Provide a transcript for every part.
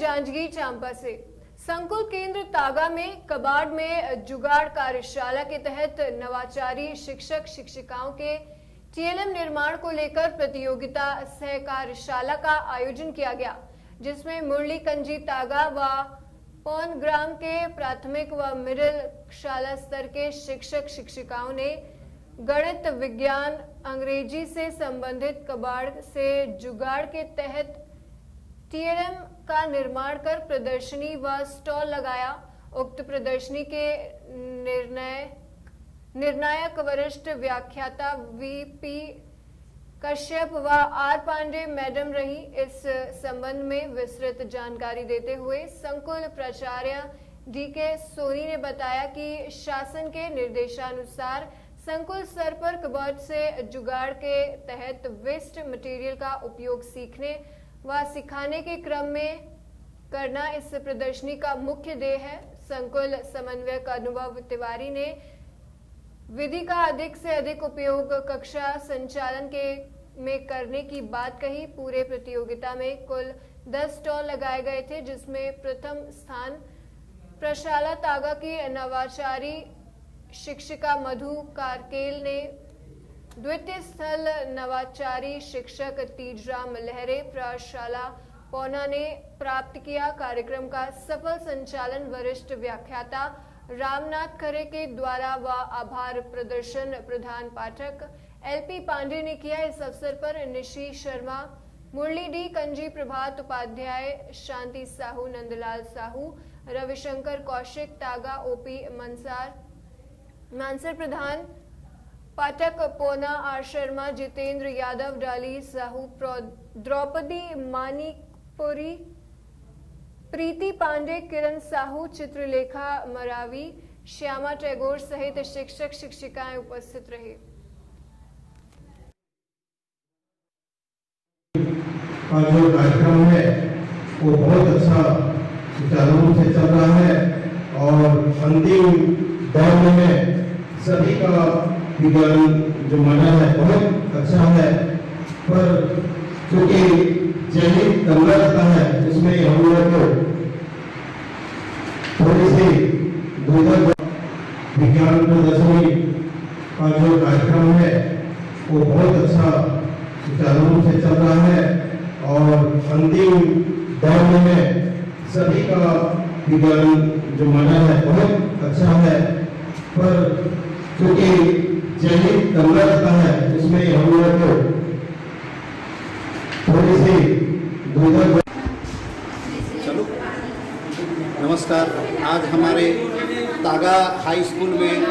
जांजगीर चांपा से। संकुल केंद्र तागा में, कबाड़ में, जुगाड़ कार्यशाला के तहत नवाचारी शिक्षक शिक्षिकाओं के टीएलएम निर्माण को लेकर प्रतियोगिता सह कार्यशाला का आयोजन किया गया, जिसमें मुरली कंजी तागा व पौन ग्राम के प्राथमिक व मिडिल शाला स्तर के शिक्षक शिक्षिकाओं ने गणित, विज्ञान, अंग्रेज़ी से संबंधित कबाड़ से जुगाड़ के तहत टीएलएम का निर्माण कर प्रदर्शनी व स्टॉल लगाया। उक्त प्रदर्शनी के निर्णय, निर्णायक वरिष्ठ व्याख्याता वीपी कश्यप व आर पांडे मैडम रही। इस संबंध में विस्तृत जानकारी देते हुए संकुल प्राचार्य डी के सोनी ने बताया कि शासन के निर्देशानुसार संकुल स्तर पर कबर्ड से जुगाड़ के तहत वेस्ट मटेरियल का उपयोग सीखने व सिखाने के क्रम में करना इस प्रदर्शनी का मुख्य ध्येय है। संकुल समन्वयक अनुभव तिवारी ने विधि का अधिक से अधिक उपयोग कक्षा संचालन के में करने की बात कही। पूरे प्रतियोगिता में कुल 10 स्टॉल लगाए गए थे, जिसमें प्रथम स्थान प्रशाला तागा की नवाचारी शिक्षिका मधु कारकेल ने द्वितीय स्थल नवाचारी शिक्षक तीजराम लहरे प्रशाला पौना ने प्राप्त किया कार्यक्रम का सफल संचालन वरिष्ठ व्याख्याता रामनाथ खरे के द्वारा व आभार प्रदर्शन प्रधान पाठक एलपी पांडे ने किया इस अवसर पर निशी शर्मा, मुरली डी कंजी प्रभात उपाध्याय, शांति साहू, नंदलाल साहू, रविशंकर कौशिक, तागा ओपी मंसार, मानसर प्रधान पाठक पोना आर शर्मा, जितेंद्र यादव, डाली साहू द्रौपदी मानिकपुरी, प्रीति पांडे, किरण साहू, चित्रलेखा मरावी, श्यामा टैगोर सहित शिक्षक शिक्षिकाएँ उपस्थित रहे। जो कार्यक्रम है, वो बहुत अच्छा सुचारू रूप से चल रहा है और अंतिम दौर में सभी का विज्ञान जो मज़ा है, बहुत अच्छा है। पर क्योंकि करना रहता है, उसमें हम लोग को थोड़ी सी दुविधा विज्ञान प्रदर्शनी का जो कार्यक्रम है, वो बहुत अच्छा सुचारू रूप से चल रहा है और अंतिम दौर में सभी का विज्ञान जो मज़ा है, बहुत अच्छा है। पर क्योंकि है, उसमें हम लोग को थोड़ी सी चलो। नमस्कार। आज हमारे तागा हाई स्कूल में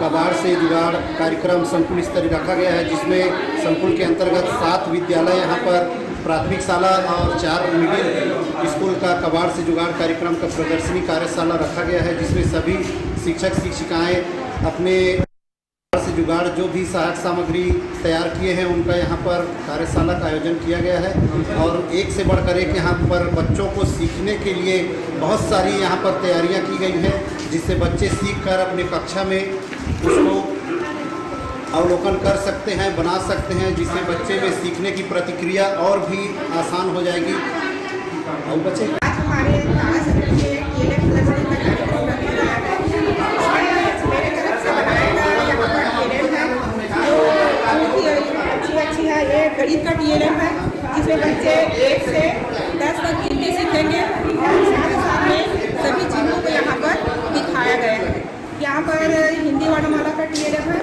कबाड़ से जुगाड़ कार्यक्रम संकुल स्तरीय रखा गया है, जिसमें संकुल के अंतर्गत सात विद्यालय यहाँ पर प्राथमिक शाला और चार मिडिल स्कूल का कबाड़ से जुगाड़ कार्यक्रम का प्रदर्शनी कार्यशाला रखा गया है, जिसमें सभी शिक्षक शिक्षिकाएँ अपने से जुगाड़ जो भी सहायक सामग्री तैयार किए हैं, उनका यहाँ पर कार्यशाला का आयोजन किया गया है। और एक से बढ़कर एक यहाँ पर बच्चों को सीखने के लिए बहुत सारी यहाँ पर तैयारियाँ की गई हैं, जिससे बच्चे सीख कर अपने कक्षा में उसको अवलोकन कर सकते हैं, बना सकते हैं, जिससे बच्चे में सीखने की प्रतिक्रिया और भी आसान हो जाएगी। और बच्चे जिसमें बच्चे एक से दस तक गिनती सीखेंगे और साथ ही साथ में सभी चीज़ों को यहाँ पर दिखाया गया है यहाँ पर हिंदी वर्णमाला का टीएलएम है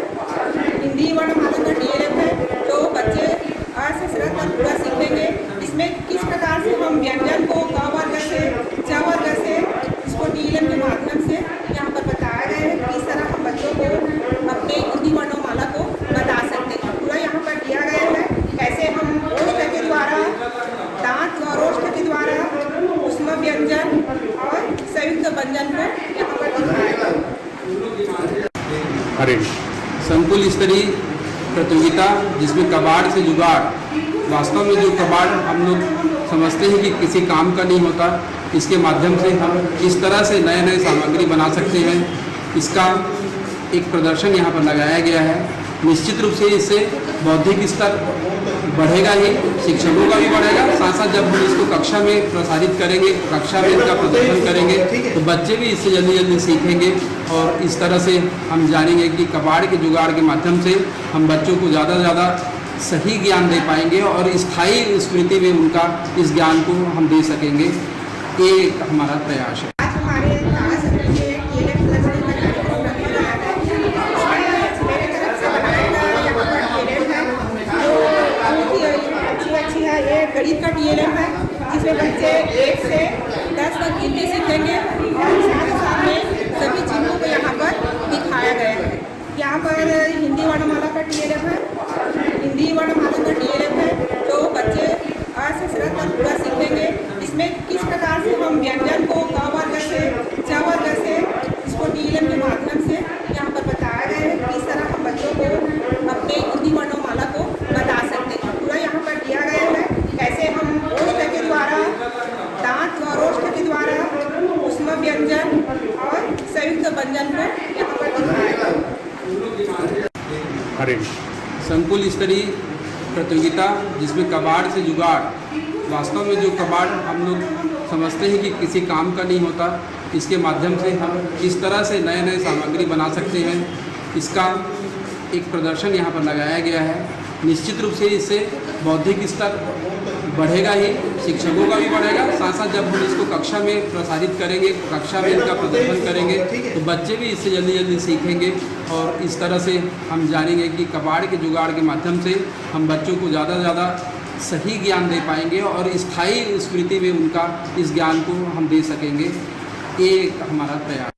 हिंदी वर्णमाला का टीएलएम है जो बच्चे आ से स तक पूरा सीखेंगे इसमें किस प्रकार से हम व्यंजन को क वर्ग से च वर्ग से इसको टीएलएम के माध्यम से यहाँ पर बताया गया है किस तरह हम बच्चों को अपने हिंदी वर्णमाला को बता सकते हैं पूरा यहाँ पर दिया गया है कैसे हम ओष्ठ के द्वारा दांत और ओष्ठ के द्वारा उसमें व्यंजन और संयुक्त व्यंजन को यहाँ पर दिखाया गया है हरे। संकुल स्तरीय प्रतियोगिता, जिसमें कबाड़ से जुगाड़। वास्तव में जो कबाड़ हम लोग समझते हैं कि किसी काम का नहीं होता, इसके माध्यम से हम किस तरह से नए नए सामग्री बना सकते हैं। इसका एक प्रदर्शन यहाँ पर लगाया गया है। निश्चित रूप से इससे बौद्धिक स्तर बढ़ेगा ही, शिक्षकों का भी बढ़ेगा। साथ साथ जब हम इसको कक्षा में प्रसारित करेंगे, कक्षा में इसका प्रदर्शन करेंगे तो बच्चे भी इससे जल्दी जल्दी सीखेंगे और इस तरह से हम जानेंगे कि कबाड़ के जुगाड़ के माध्यम से हम बच्चों को ज़्यादा से ज़्यादा सही ज्ञान दे पाएँगे और स्थायी स्मृति में उनका इस ज्ञान को हम दे सकेंगे। ये हमारा प्रयास है। प्रकार से हम व्यंजन को क वर्ग से च इसको टीएलएम के माध्यम से यहाँ पर बताया गया है। किस तरह हम बच्चों को अपने हिंदी वर्णमाला को बता सकते हैं। पूरा यहाँ पर दिया गया है कैसे हम ओष्ठ के द्वारा, दांत और ओष्ठ के द्वारा उसमें व्यंजन और संयुक्त व्यंजन को यहाँ पर दिखाया संकुल स्तरीय प्रतियोगिता, जिसमें कबाड़ से जुगाड़। वास्तव में जो कबाड़ हम लोग समझते हैं कि किसी काम का नहीं होता। इसके माध्यम से हम किस तरह से नए नए सामग्री बना सकते हैं। इसका एक प्रदर्शन यहाँ पर लगाया गया है। निश्चित रूप से इससे बौद्धिक स्तर बढ़ेगा ही, शिक्षकों का भी बढ़ेगा। साथ साथ जब हम इसको कक्षा में प्रसारित करेंगे, कक्षा में इसका प्रदर्शन करेंगे तो बच्चे भी इससे जल्दी जल्दी सीखेंगे और इस तरह से हम जानेंगे कि कबाड़ के जुगाड़ के माध्यम से हम बच्चों को ज़्यादा से ज़्यादा सही ज्ञान दे पाएँगे और स्थायी स्मृति में उनका इस ज्ञान को हम दे सकेंगे। ये एक हमारा प्रयास।